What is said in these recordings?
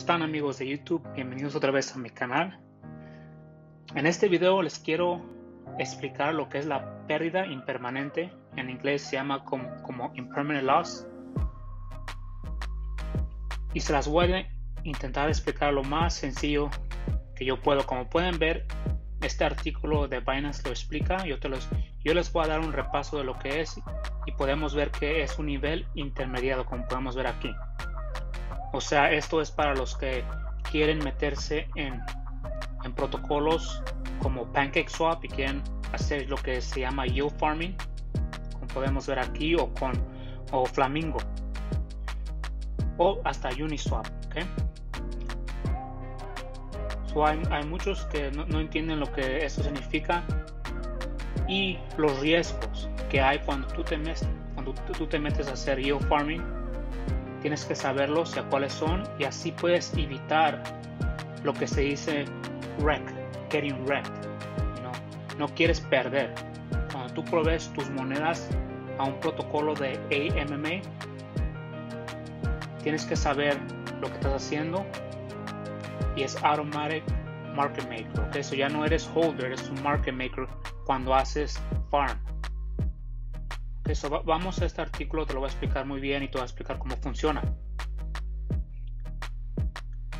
están amigos de YouTube? Bienvenidos otra vez a mi canal. En este video les quiero explicar lo que es la pérdida impermanente. En inglés se llama como, impermanent loss. Y se las voy a intentar explicar lo más sencillo que yo puedo. Como pueden ver, este artículo de Binance lo explica. Yo, te los, yo les voy a dar un repaso de lo que es y podemos ver que es un nivel intermediado, como podemos ver aquí. O sea, esto es para los que quieren meterse en, protocolos como PancakeSwap y quieren hacer lo que se llama yield farming, como podemos ver aquí, o con o Flamingo, o hasta Uniswap. ¿okay? hay, muchos que no, entienden lo que eso significa y los riesgos que hay cuando tú te metes, cuando tú te metes a hacer yield farming tienes que saberlos, ya cuáles son, y así puedes evitar lo que se dice wreck, getting wrecked. ¿no? quieres perder. Cuando tú provees tus monedas a un protocolo de AMMA, tienes que saber lo que estás haciendo y es automatic market maker. ¿okay? Eso ya no eres holder, eres un market maker cuando haces farm vamos a este artículo, te lo voy a explicar muy bien y te voy a explicar cómo funciona.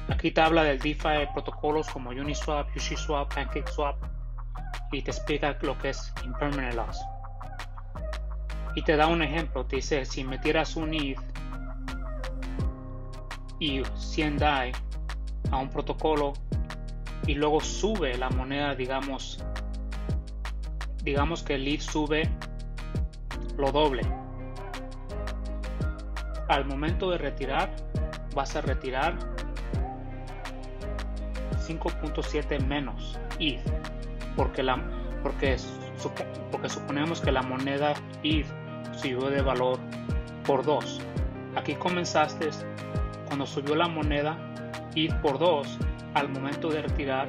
Aquí te habla del DeFi protocolos como Uniswap, UnisSwap, PancakeSwap y te explica lo que es impermanent loss. Y te da un ejemplo, te dice si metieras un ETH y 100 DAI a un protocolo y luego sube la moneda, digamos, digamos que el ETH sube lo doble. Al momento de retirar, vas a retirar 5.7 menos ETH, porque, la, porque, porque suponemos que la moneda ETH subió de valor por 2. Aquí comenzaste cuando subió la moneda ETH por 2, al momento de retirar,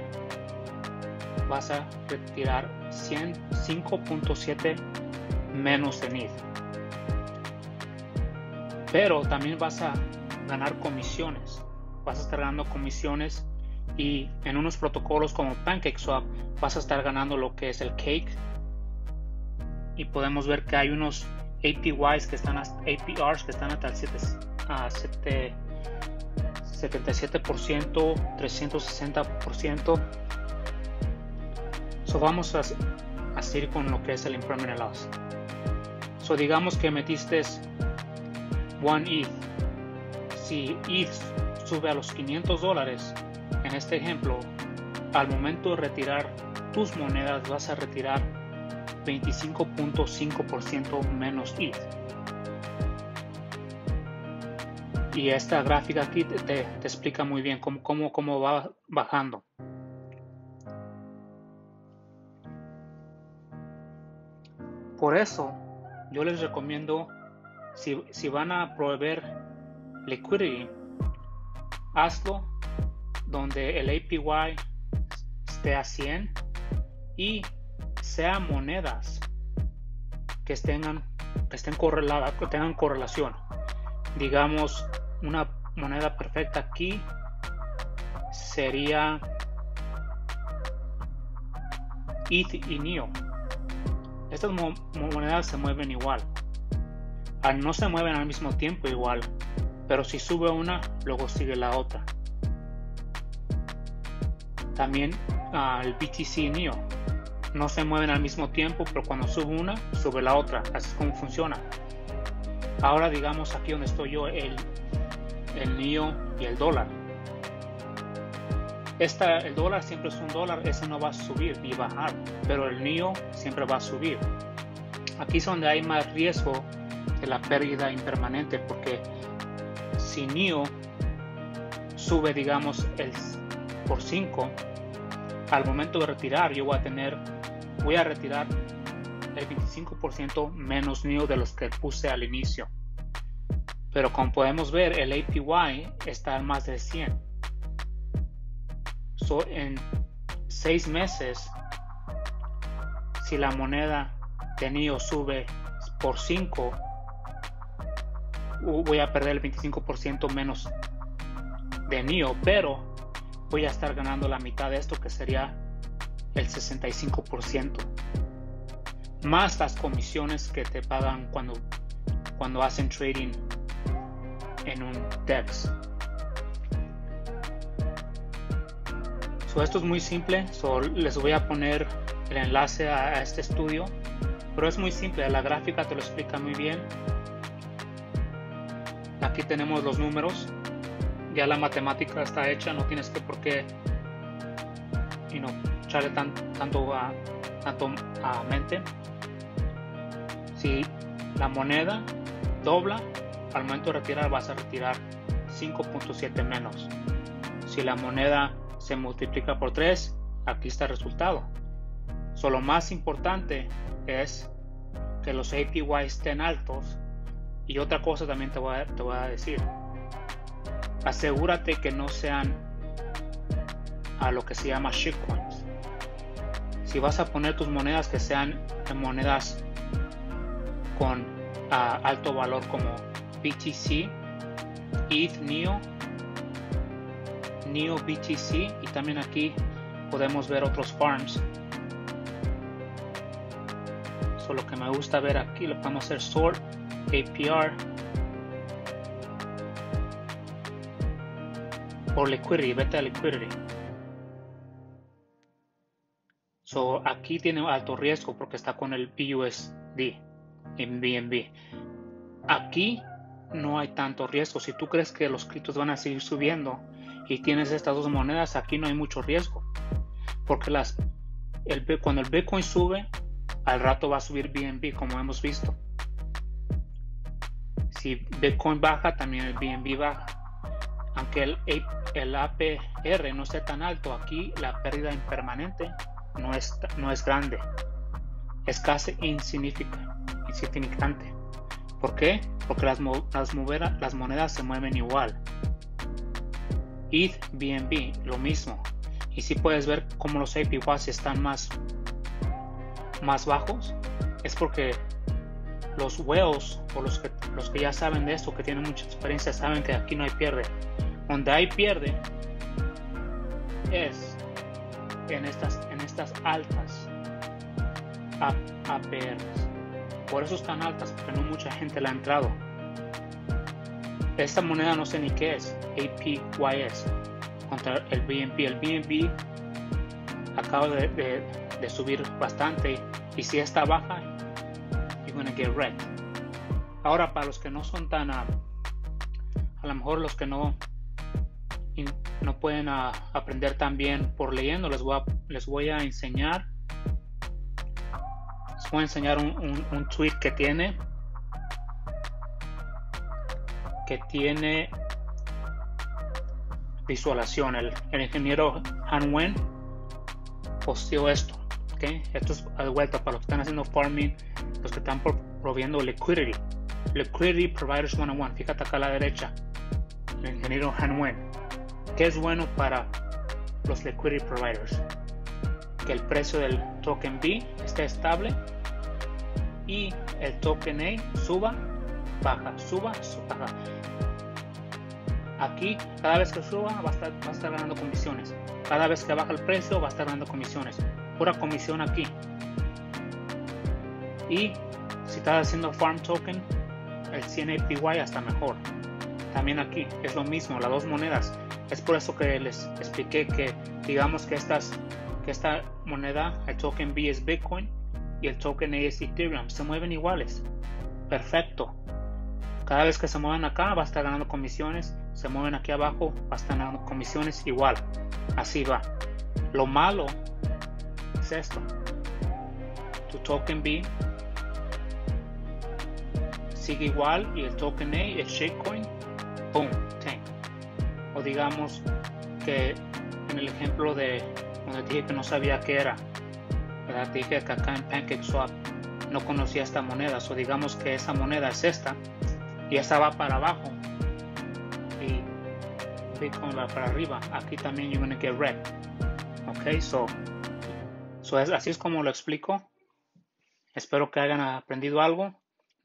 vas a retirar 5.7 menos en ETH. Pero también vas a ganar comisiones. Vas a estar ganando comisiones y en unos protocolos como PancakeSwap vas a estar ganando lo que es el cake. Y podemos ver que hay unos APYs que están APRs que están hasta el 7, a 7, 77%, 360%. So vamos a, a seguir con lo que es el impermanent loss digamos que metiste one ETH. Si ETH sube a los 500 dólares, en este ejemplo, al momento de retirar tus monedas vas a retirar 25.5% menos ETH. Y esta gráfica aquí te, explica muy bien cómo, cómo, cómo va bajando. Por eso yo les recomiendo, si, van a proveer liquidity, hazlo donde el APY esté a 100 y sean monedas que que estén correladas, que tengan correlación. Digamos, una moneda perfecta aquí sería ETH y NEO estas monedas se mueven igual. Ah, no se mueven al mismo tiempo igual, pero si sube una, luego sigue la otra. También ah, el BTC NEO no se mueven al mismo tiempo, pero cuando sube una, sube la otra. Así es como funciona. Ahora digamos aquí donde estoy yo, el, el y el dólar el dólar siempre es un dólar, ese no va a subir ni bajar, pero el NIO siempre va a subir. Aquí es donde hay más riesgo de la pérdida impermanente, porque si NIO sube, digamos, el por 5, al momento de retirar, yo voy a tener, voy a retirar el 25% menos NIO de los que puse al inicio. Pero como podemos ver, el APY está en más de 100 en seis meses, si la moneda de NIO sube por 5, voy a perder el 25% menos, de NIO, pero voy a estar ganando la mitad de esto que sería el 65%. Más las comisiones que te pagan cuando, cuando hacen trading en un DEX. Esto es muy simple, les voy a poner el enlace a, este estudio, pero es muy simple, la gráfica te lo explica muy bien. Aquí tenemos los números, ya la matemática está hecha, no tienes que por qué you echarle tanto, a, tanto a mente. Si la moneda dobla, al momento de retirar vas a retirar 5.7 menos. Si la moneda se multiplica por 3, aquí está el resultado. Solo lo más importante es que los APY estén altos. Y otra cosa también te voy a, te voy a decir. Asegúrate que no sean a lo que se llama shitcoins. Si vas a poner tus monedas que sean monedas con alto valor como BTC, ETH, NEO Neo BTC y también aquí podemos ver otros farms. Solo que me gusta ver aquí lo podemos hacer sort APR por liquidity, vete a liquidity. So aquí tiene alto riesgo porque está con el BUSD en BNB. Aquí no hay tanto riesgo. Si tú crees que los criptos van a seguir subiendo, y tienes estas dos monedas, aquí no hay mucho riesgo. Porque las, el, cuando el Bitcoin sube, al rato va a subir BNB como hemos visto. Si Bitcoin baja, también el BNB baja. Aunque el, el APR no esté tan alto, aquí la pérdida impermanente no es, no es grande. Es casi insignificante. ¿Por qué? Porque las, las, las monedas se mueven igual. ETH, BNB, lo mismo. Y si puedes ver cómo los APYs están más, más bajos, es porque los whales o los que, los que ya saben de esto, que tienen mucha experiencia, saben que aquí no hay pierde. Donde hay pierde es en estas, en estas altas APRs. Por eso están altas, porque no mucha gente la ha entrado. Esta moneda no sé ni qué es, APYS, contra el BNB. El BNB acaba de, subir bastante y si está baja, you're gonna get wrecked. Ahora, para los que no son tan, a lo mejor los que no, no pueden aprender tan bien por leyendo, les voy a, les voy a enseñar. Les voy a enseñar un, un tweet que tiene que tiene visualización. El, ingeniero Han Wen posteó esto. ¿okay? Esto es de vuelta para los que están haciendo farming, los que están proviendo liquidity. Liquidity Providers 101. Fíjate acá a la derecha. El ingeniero Han Wen. ¿Qué es bueno para los liquidity providers? Que el precio del token B esté estable y el token A suba baja, suba, baja. Aquí, cada vez que suba, va a, estar, ganando comisiones. Cada vez que baja el precio, va a estar ganando comisiones. Pura comisión aquí. Y si estás haciendo farm token, el 100 APY hasta mejor. También aquí es lo mismo, las dos monedas. Es por eso que les expliqué que digamos que estas que esta moneda, el token B es Bitcoin y el token A es Ethereum, se mueven iguales. Perfecto. Cada vez que se mueven acá va a estar ganando comisiones, se mueven aquí abajo va a estar ganando comisiones igual. Así va. Lo malo es esto. Tu token B sigue igual y el token A, el shakecoin, boom, tank. O digamos que en el ejemplo de donde dije que no sabía qué era, ¿verdad? dije que acá en PancakeSwap no conocía esta moneda, o digamos que esa moneda es esta y esta va para abajo. Y Bitcoin va para arriba aquí también you're gonna get wrecked ok so, so así es como lo explico. Espero que hayan aprendido algo.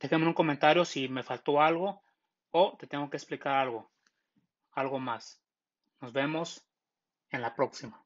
Déjenme un comentario si me faltó algo o te tengo que explicar algo algo más. Nos vemos en la próxima.